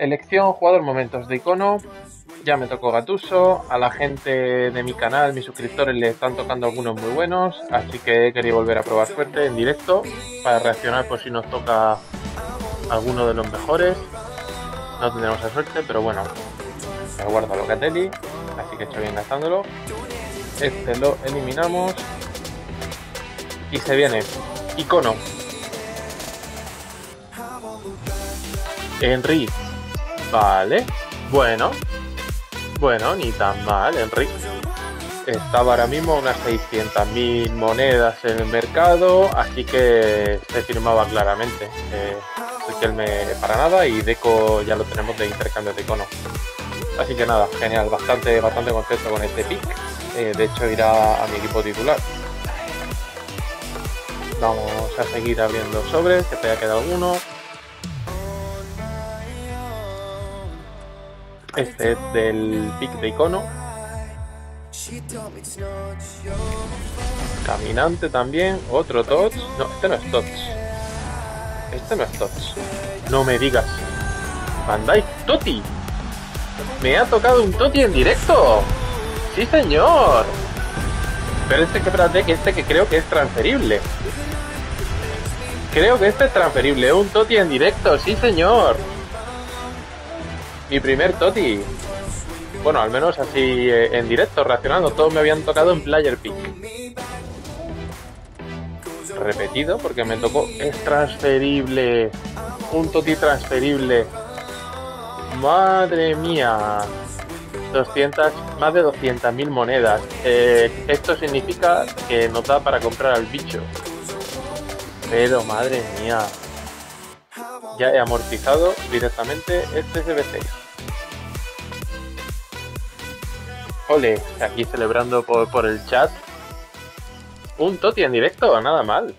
Elección, jugador, momentos de icono. Ya me tocó Gatuso. A la gente de mi canal, mis suscriptores, le están tocando algunos muy buenos. Así que he querido volver a probar suerte en directo para reaccionar por si nos toca alguno de los mejores. No tendremos esa suerte, pero bueno, me guardo Locatelli. Así que hecho bien gastándolo. Este lo eliminamos. Y se viene icono. Henry. Vale. Bueno. Bueno, ni tan mal, Henry. Estaba ahora mismo unas 600.000 monedas en el mercado, así que se firmaba claramente. Eh, me para nada y Deco ya lo tenemos de intercambio de icono. Así que nada, genial, bastante, bastante contento con este pick. Eh, de hecho irá a mi equipo titular. Vamos a seguir abriendo sobres, que te haya quedado uno. Este es del pick de icono. Caminante también, otro Tots. No, este no es Tots. Este no es Tots. No me digas. Bandai Toti. Me ha tocado un Toti en directo. Sí, señor. Pero este que espérate, que este que creo que es transferible. Creo que este es transferible. Un Toti en directo, sí, señor. Mi primer Toti. Bueno, al menos así eh, en directo, reaccionando. Todos me habían tocado en Player Pick. Repetido, porque me tocó. Es transferible. Un Toti transferible. Madre mía. 200, más de 200.000 monedas. Eh, esto significa que no da para comprar al bicho. Pero madre mía. Ya he amortizado directamente este SBC. Ole, aquí celebrando por, por el chat. Un Toti en directo, nada mal.